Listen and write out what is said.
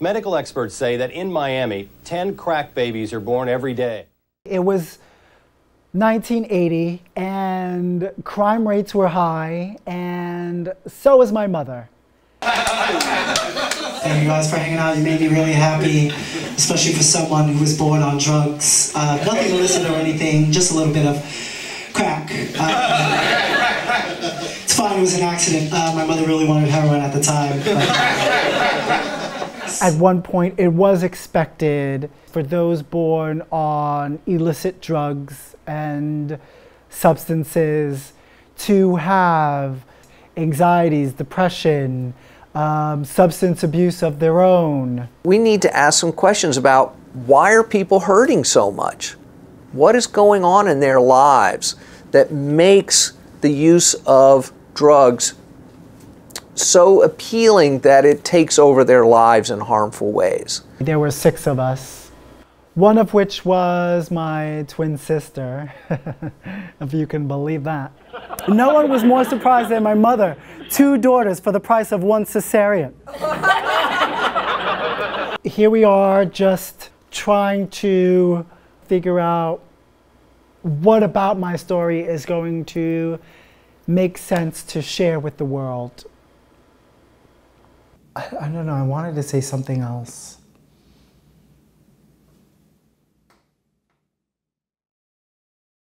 Medical experts say that in Miami, 10 crack babies are born every day. It was 1980 and crime rates were high, and so was my mother. Thank you guys for hanging out. You made me really happy, especially for someone who was born on drugs. Uh, nothing illicit or anything, just a little bit of crack. Uh, it's fine, it was an accident. Uh, my mother really wanted heroin at the time. At one point, it was expected for those born on illicit drugs and substances to have anxieties, depression, um, substance abuse of their own. We need to ask some questions about why are people hurting so much? What is going on in their lives that makes the use of drugs so appealing that it takes over their lives in harmful ways? There were six of us, one of which was my twin sister, if you can believe that. No one was more surprised than my mother. Two daughters for the price of one cesarean. Here we are just trying to figure out what about my story is going to make sense to share with the world. I, I don't know, I wanted to say something else.